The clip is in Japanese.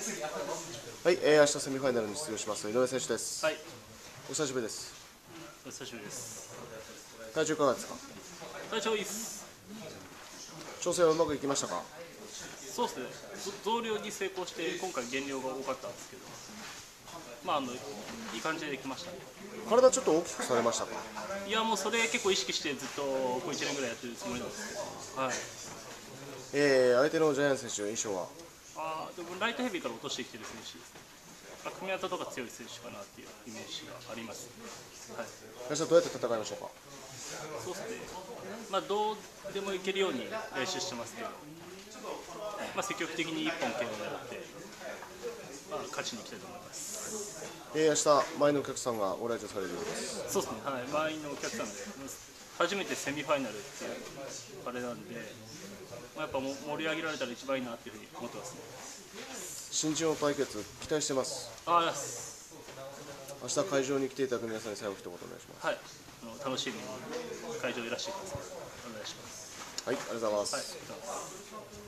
はい、えー、明日セミファイナルに出場します井上選手です。はい、お久しぶりです。お久しぶりです。体調いかがですか？体調いいっす。調整はうまくいきましたか？そうですね。ぞ増量に成功して今回減量が多かったんですけど、まああのいい感じでできましたね。体ちょっと大きくされましたか？いやもうそれ結構意識してずっとこう1年ぐらいやってるつもりなんですけど、はい。えー、相手のジャイアンツ選手の印象は？ああでもライトヘビーから落としてきてる選手ですね。まあ組み合とか強い選手かなっていうイメージがあります。はい。どうやって戦いましょうか？そうですね。まあどうでもいけるように練習してますけど、まあ積極的に一本剣を狙って、まあ勝ちにいきたいと思います。えー、明日前のお客さんがご来場されるようです。そうですね。はい。満員のお客さんで初めてセミファイナルっていうあれなんで、まあやっぱも盛り上げられたら一番いいなっていうふうに思ってますね。新人王対決期待してます。あ。明日会場に来ていただく皆さんに最後一言お願いします。はい。あの楽しみに会場いらしてください。お願いします。はい、ありがとうございます。はい。